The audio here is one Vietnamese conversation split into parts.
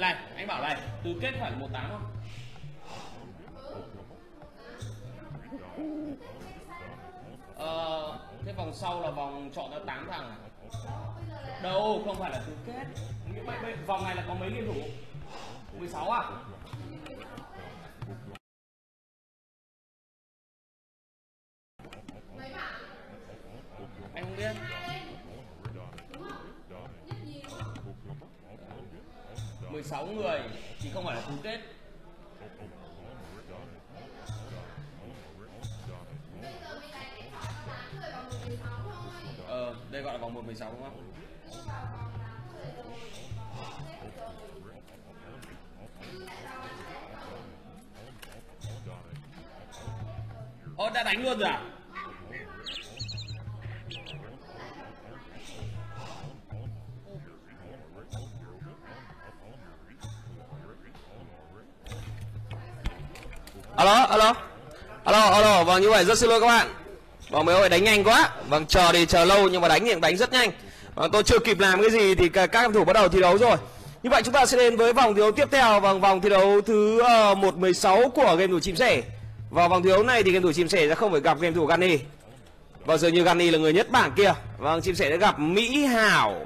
này, anh bảo này tứ kết phải một tám không? Ờ thế vòng sau là vòng chọn ra 8 thằng à? Đâu, không phải là tứ kết. Vòng này là có mấy liên thủ? 16 à? 16 người chứ không phải là chung kết ờ đây gọi là vòng 116 đúng không Ồ, đã đánh luôn rồi à? Alo alo. Alo alo. Vâng như vậy rất xin lỗi các bạn. Vâng mấy ơi đánh nhanh quá. Vâng chờ thì chờ lâu nhưng mà đánh thì đánh rất nhanh. Vâng, tôi chưa kịp làm cái gì thì các cầu thủ bắt đầu thi đấu rồi. Như vậy chúng ta sẽ đến với vòng thi đấu tiếp theo. Vâng vòng thi đấu thứ ờ, một mười sáu của game thủ chim sẻ. Vào vòng thi đấu này thì game thủ chim sẻ sẽ không phải gặp game thủ Gani và dường như Gani là người nhất bảng kia. Vâng chim sẻ sẽ gặp Mỹ Hảo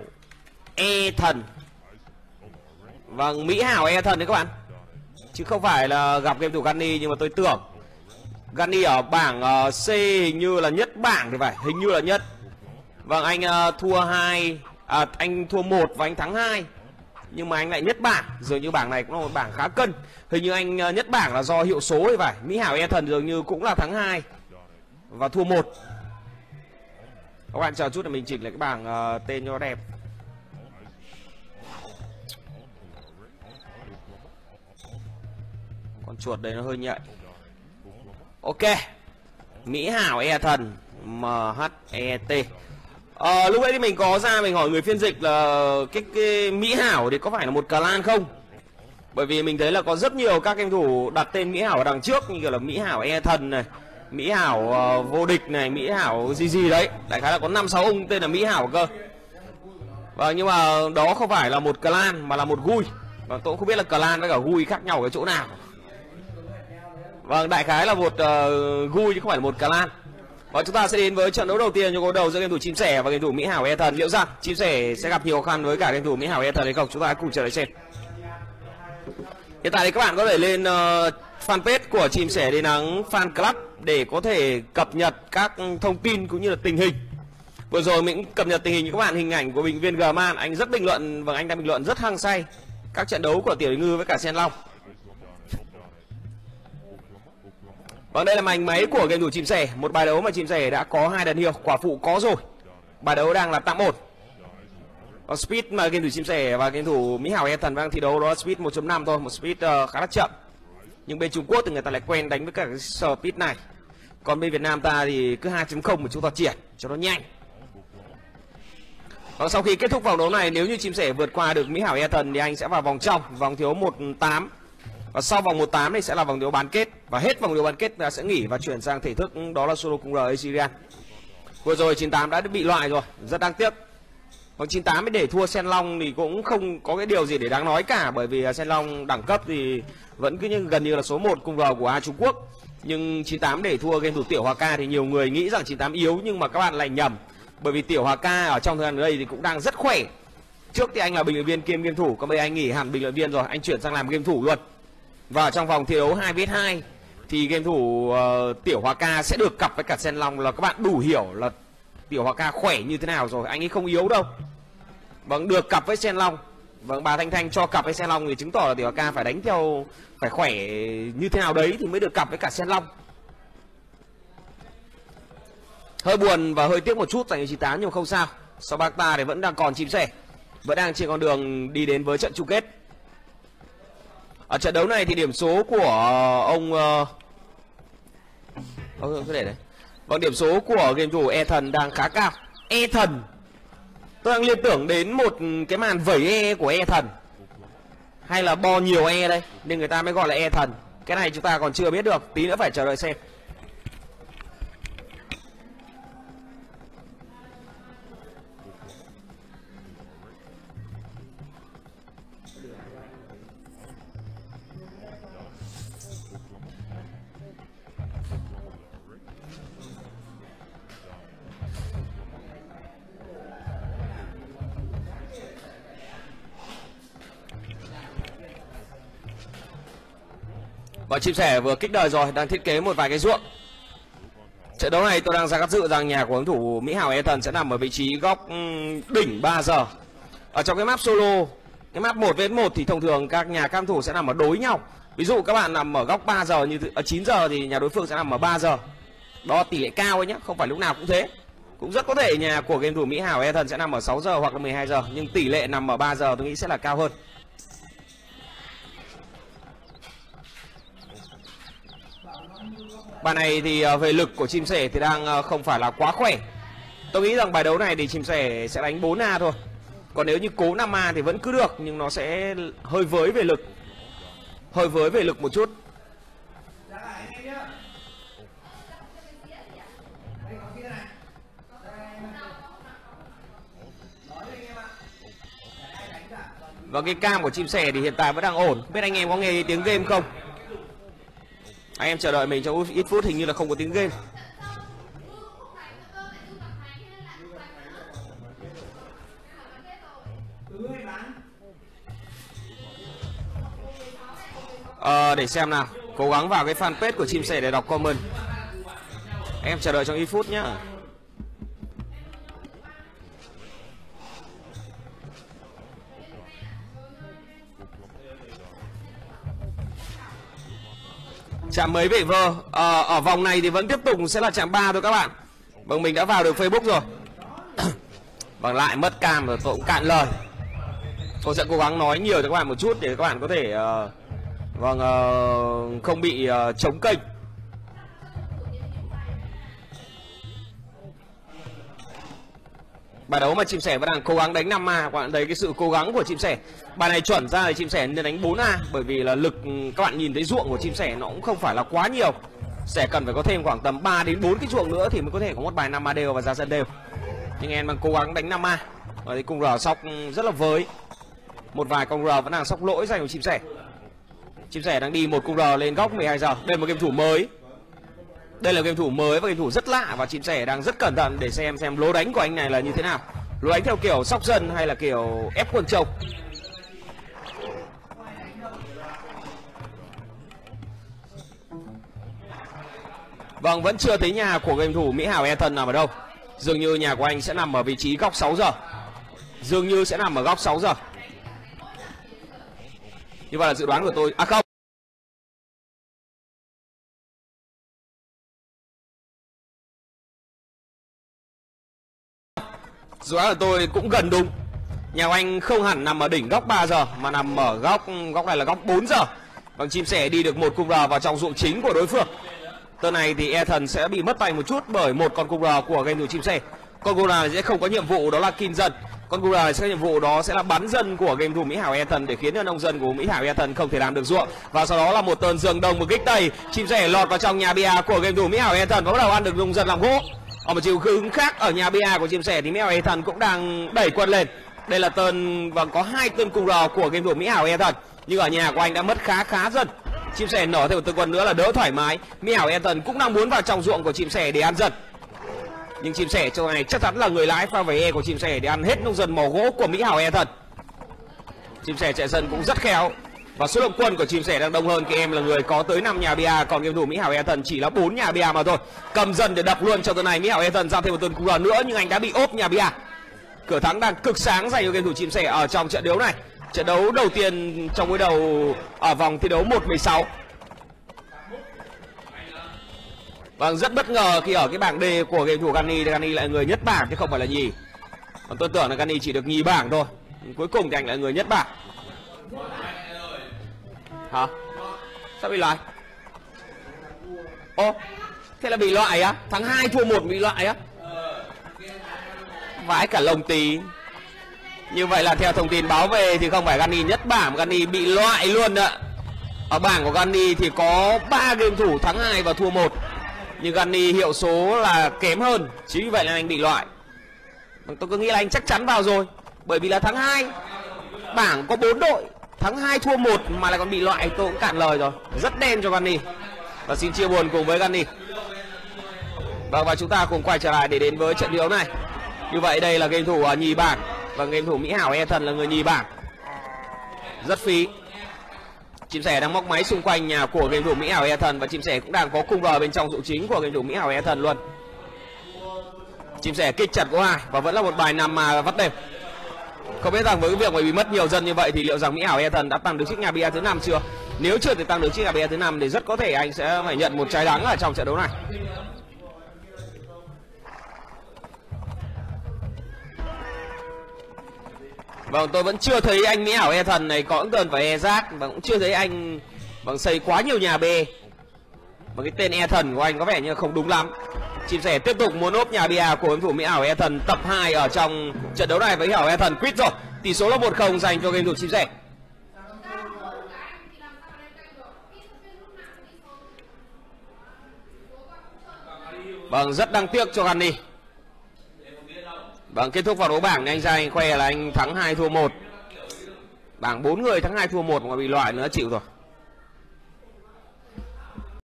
E Thần. Vâng Mỹ Hảo E Thần đấy các bạn chứ không phải là gặp game thủ Gani nhưng mà tôi tưởng Gani ở bảng uh, C hình như là nhất bảng thì phải hình như là nhất. Vâng anh uh, thua hai à, anh thua một và anh thắng hai. Nhưng mà anh lại nhất bảng dường như bảng này cũng là một bảng khá cân. Hình như anh uh, nhất bảng là do hiệu số thì phải. Mỹ Hảo E Thần dường như cũng là thắng hai và thua một. Các bạn chờ chút là mình chỉnh lại cái bảng uh, tên cho đẹp. Con chuột đây nó hơi nhạy. Ok. Mỹ hảo e thần m h e t. Ờ, lúc nãy thì mình có ra mình hỏi người phiên dịch là cái, cái mỹ hảo thì có phải là một clan không? Bởi vì mình thấy là có rất nhiều các game thủ đặt tên mỹ hảo ở đằng trước như kiểu là mỹ hảo e thần này mỹ hảo uh, vô địch này mỹ hảo gì gì đấy. Đại khái là có năm sáu ông tên là mỹ hảo cơ. Và nhưng mà đó không phải là một clan mà là một gui. Và tôi cũng không biết là clan với cả gui khác nhau ở cái chỗ nào. Vâng đại khái là một ờ, uh, gui chứ không phải là một clan và chúng ta sẽ đến với trận đấu đầu tiên cho cuộc đầu giữa game thủ chim sẻ và game thủ mỹ hảo e thần liệu rằng chim sẻ sẽ gặp nhiều khó khăn với cả game thủ mỹ hảo e thần hay không? Chúng ta hãy cùng chờ đợi xem. Hiện tại thì các bạn có thể lên uh, fanpage của chim sẻ đến nắng fan club để có thể cập nhật các thông tin cũng như là tình hình. Vừa rồi mình cũng cập nhật tình hình các bạn hình ảnh của bình viên Gman anh rất bình luận và anh đang bình luận rất hăng say. Các trận đấu của tiểu ngư với cả sen long. Vâng đây là mảnh máy của game thủ chim sẻ Một bài đấu mà chim sẻ đã có hai đần hiệu Quả phụ có rồi. Bài đấu đang là tạm ổn Còn speed mà game thủ chim sẻ và game thủ Mỹ Hảo Ethan đang thi đấu đó là speed 1.5 thôi Một speed uh, khá là chậm. Nhưng bên Trung Quốc thì người ta lại quen đánh với cả cái speed này. Còn bên Việt Nam ta thì cứ 2.0 mà chúng ta triển cho nó nhanh. Còn sau khi kết thúc vòng đấu này nếu như chim sẻ vượt qua được Mỹ Hảo Ethan thì anh sẽ vào vòng trong vòng thiếu 18 và sau vòng 18 này sẽ là vòng đấu bán kết và hết vòng đấu bán kết ta sẽ nghỉ và chuyển sang thể thức đó là solo cung R Assyrian. Vừa rồi 98 đã bị loại rồi, rất đáng tiếc. Vòng 98 để thua Sen Long thì cũng không có cái điều gì để đáng nói cả bởi vì à, Sen Long đẳng cấp thì vẫn cứ như gần như là số 1 cung R của A Trung Quốc. Nhưng 98 để thua game thủ Tiểu Hoa Ca thì nhiều người nghĩ rằng 98 yếu nhưng mà các bạn lại nhầm. Bởi vì Tiểu Hoa Ca ở trong thời gian đây thì cũng đang rất khỏe. Trước thì anh là bình luận viên kiêm game thủ, còn bây giờ anh nghỉ hẳn bình luận viên rồi, anh chuyển sang làm game thủ luôn. Và trong vòng thi đấu 2 vs 2 thì game thủ uh, Tiểu Hoa Ca sẽ được cặp với cả Sen Long là các bạn đủ hiểu là Tiểu Hoa Ca khỏe như thế nào rồi, anh ấy không yếu đâu. Vâng, được cặp với Sen Long. Vâng, bà Thanh Thanh cho cặp với Sen Long thì chứng tỏ là Tiểu Hoa Ca phải đánh theo phải khỏe như thế nào đấy thì mới được cặp với cả Sen Long. Hơi buồn và hơi tiếc một chút dành cho 98 nhưng mà không sao. Sau bác ta thì vẫn đang còn chim sẻ. Vẫn đang trên con đường đi đến với trận chung kết. Ở trận đấu này thì điểm số của ờ, ông uh... cứ để đấy. Vâng điểm số của game thủ Ethan đang khá cao. Ethan. Tôi đang liên tưởng đến một cái màn vẩy E của Ethan. Hay là bo nhiều E đây, nên người ta mới gọi là Ethan. Cái này chúng ta còn chưa biết được, tí nữa phải chờ đợi xem. Bọn chim sẻ vừa kích đời rồi đang thiết kế một vài cái ruộng. Trận đấu này tôi đang ra cắt dự rằng nhà của ứng thủ mỹ hảo Ethan sẽ nằm ở vị trí góc ừ, đỉnh 3 giờ. Ở trong cái map solo cái map 1 vs 1 thì thông thường các nhà cam thủ sẽ nằm ở đối nhau. Ví dụ các bạn nằm ở góc 3 giờ như ở 9 giờ thì nhà đối phương sẽ nằm ở 3 giờ. Đó tỷ lệ cao ấy nhá, không phải lúc nào cũng thế. Cũng rất có thể nhà của game thủ mỹ hảo Ethan sẽ nằm ở 6 giờ hoặc là 12 giờ nhưng tỷ lệ nằm ở 3 giờ tôi nghĩ sẽ là cao hơn. Bài này thì à, về lực của chim sẻ thì đang à, không phải là quá khỏe. Tôi nghĩ rằng bài đấu này thì chim sẻ sẽ đánh 4A thôi. Còn nếu như cố 5A thì vẫn cứ được, Nhưng nó sẽ hơi với về lực. Hơi với về lực một chút. Và cái cam của chim sẻ thì hiện tại vẫn đang ổn. Biết anh em có nghe tiếng game không? Anh em chờ đợi mình trong ít phút hình như là không có tiếng game. Ờ, để xem nào. Cố gắng vào cái fanpage của chim sẻ để đọc comment. Em chờ đợi trong ít phút nhá. Chạm mấy vệ vơ? À, ở vòng này thì vẫn tiếp tục sẽ là chạm 3 thôi các bạn. Vâng mình đã vào được facebook rồi. Vâng lại mất cam rồi tôi cũng cạn lời. Tôi sẽ cố gắng nói nhiều cho các bạn một chút để các bạn có thể uh, vâng uh, không bị uh, chống kênh. Bài đấu mà chim sẻ vẫn đang cố gắng đánh 5 a. Các bạn thấy cái sự cố gắng của chim sẻ. Bài này chuẩn ra thì chim sẻ nên đánh 4 a, bởi vì là lực ừ, các bạn nhìn thấy ruộng của chim sẻ nó cũng không phải là quá nhiều. Sẽ cần phải có thêm khoảng tầm 3 đến 4 cái chuộng nữa thì mới có thể có một bài 5 a đều và ra sân đều. Nhưng em đang cố gắng đánh 5 a. Và thì cung r sóc rất là với. Một vài con r vẫn đang sóc lỗi dành của chim sẻ. Chim sẻ đang đi một cung r lên góc 12 giờ. Đây là một game thủ mới đây là game thủ mới và game thủ rất lạ và chim sẻ đang rất cẩn thận để xem xem lối đánh của anh này là như thế nào lối đánh theo kiểu sóc dân hay là kiểu ép quân trâu Vâng, vẫn chưa thấy nhà của game thủ Mỹ Hảo Ethan nằm ở đâu. Dường như nhà của anh sẽ nằm ở vị trí góc 6 giờ. Dường như sẽ nằm ở góc 6 giờ. Như vậy là dự đoán của tôi. À không. Dự đoán của tôi cũng gần đúng. Nhà của anh không hẳn nằm ở đỉnh góc 3 giờ, mà nằm ở góc góc này là góc 4 giờ. Bằng chim sẻ đi được một cung r vào trong ruộng chính của đối phương. Tơn này thì Ethan sẽ bị mất tay một chút bởi một con cung r của game thủ chim sẻ. Con cung r này sẽ không có nhiệm vụ, đó là kin dân. Con cung r này sẽ có nhiệm vụ đó sẽ là bắn dân của game thủ Mỹ Hảo Ethan để khiến cho nông dân của Mỹ Hảo Ethan không thể làm được ruộng. Và sau đó là một tơn giường đồng một kích tay. chim sẻ lọt vào trong nhà bia của game thủ Mỹ Hảo Ethan và bắt đầu ăn được nông dân làm gỗ. Ở một chiều hướng khác ở nhà BA của chim sẻ thì Mỹ Hảo Ethan cũng đang đẩy quân lên. Đây là tơn và vâng, có hai tơn cùng rò của game thủ Mỹ Hảo Ethan. Nhưng ở nhà của anh đã mất khá khá dần. Chim sẻ nở thêm một tên quân nữa là đỡ thoải mái. Mỹ hảo Anton cũng đang muốn vào trong ruộng của chim sẻ để ăn dần. Nhưng chim sẻ trong này chắc chắn là người lái pha về e của chim sẻ để ăn hết nông dân màu gỗ của mỹ hảo Anton chim sẻ chạy sân cũng rất khéo và số lượng quân của chim sẻ đang đông hơn các em là người có tới 5 nhà bia còn game thủ mỹ hảo ethan chỉ là 4 nhà bia mà thôi. Cầm dần để đập luôn cho tuần này mỹ hảo ethan ra thêm một tuần cú nữa nhưng anh đã bị ốp nhà bia. Cửa thắng đang cực sáng dành cho game thủ chim sẻ ở trong trận đấu này. Trận đấu đầu tiên trong cái đầu ở vòng thi đấu 1-16 Vâng, rất bất ngờ khi ở cái bảng D của game thủ Gani. Gani lại người nhất bảng chứ không phải là nhì. Còn tôi tưởng là Gani chỉ được nhì bảng thôi. Cuối cùng thì anh lại người nhất bảng. Hả? Sao bị loại? Ô, thế là bị loại á? tháng 2 thua một bị loại á? Vãi cả lồng tí như vậy là theo thông tin báo về thì không phải Gani nhất bảng Gani bị loại luôn ạ. Ở bảng của Gani thì có 3 game thủ thắng 2 và thua 1. Nhưng Gani hiệu số là kém hơn, chính vì vậy là anh bị loại. Vâng, tôi cứ nghĩ là anh chắc chắn vào rồi, bởi vì là tháng 2. Bảng có 4 đội, thắng 2 thua 1 mà lại còn bị loại, tôi cũng cạn lời rồi. Rất đen cho Gani. Và xin chia buồn cùng với Gani. Vâng và chúng ta cùng quay trở lại để đến với trận đấu này. Như vậy đây là game thủ à, nhì bảng và game thủ Mỹ Hảo e thần là người nhì bảng rất phí chim sẻ đang móc máy xung quanh nhà của game thủ mỹ hảo e thần và chim sẻ cũng đang có cung gờ bên trong trụ chính của game thủ mỹ hảo e thần luôn chim sẻ kích chặt quá và vẫn là một bài nằm mà vắt đều không biết rằng với cái việc mà bị mất nhiều dân như vậy thì liệu rằng mỹ hảo e thần đã tăng được chiếc nhà bia thứ năm chưa nếu chưa thể tăng được chiếc nhà bia thứ năm thì rất có thể anh sẽ phải nhận một trái đắng ở trong trận đấu này Vâng, tôi vẫn chưa thấy anh Mỹ Hảo E Thần này có gần và E Giác và cũng chưa thấy anh bằng xây quá nhiều nhà B. Và cái tên E Thần của anh có vẻ như không đúng lắm. Chim sẻ tiếp tục muốn ốp nhà bia của ứng thủ Mỹ ảo E Thần tập 2 ở trong trận đấu này với Hảo E Thần quýt rồi. Tỷ số là 1-0 dành cho game thủ chim sẻ. Vâng, rất đáng tiếc cho Gandhi. Vâng, kết thúc vào đấu bảng anh ra anh khoe là anh thắng 2 thua 1. Bảng 4 người thắng 2 thua 1 mà bị loại nữa chịu rồi.